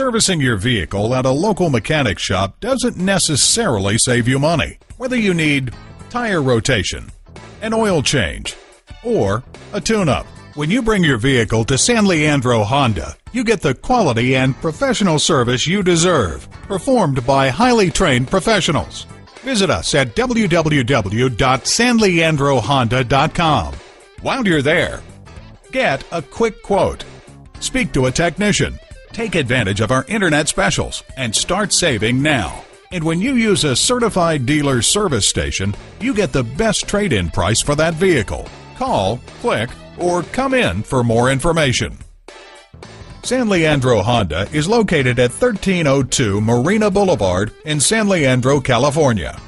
Servicing your vehicle at a local mechanic shop doesn't necessarily save you money. Whether you need tire rotation, an oil change, or a tune up. When you bring your vehicle to San Leandro Honda, you get the quality and professional service you deserve, performed by highly trained professionals. Visit us at www.sanleandrohonda.com. While you're there, get a quick quote. Speak to a technician. Take advantage of our internet specials and start saving now. And when you use a certified dealer service station, you get the best trade in price for that vehicle. Call, click, or come in for more information. San Leandro Honda is located at 1302 Marina Boulevard in San Leandro, California.